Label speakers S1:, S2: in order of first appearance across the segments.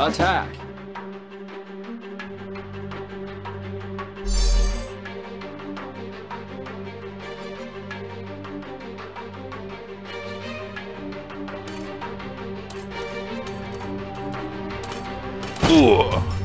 S1: Attack!
S2: Ugh.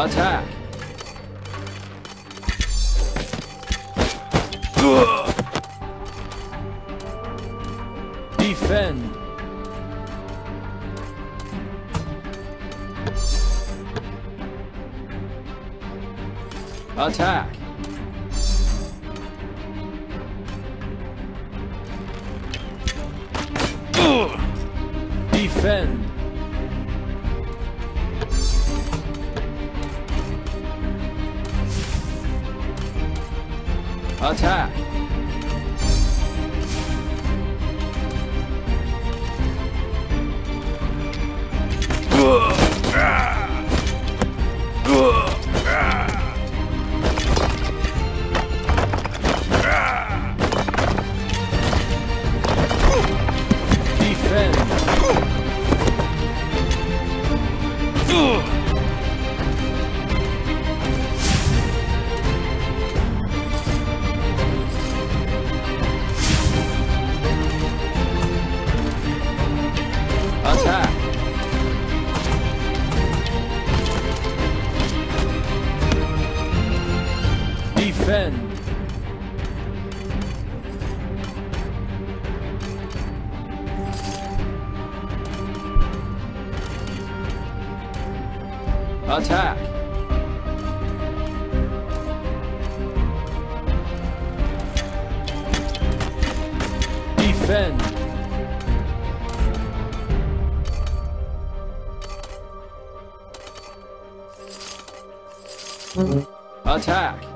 S1: Attack! Defend! Attack! Defend! Attack! Defend! Attack! Defend! Attack!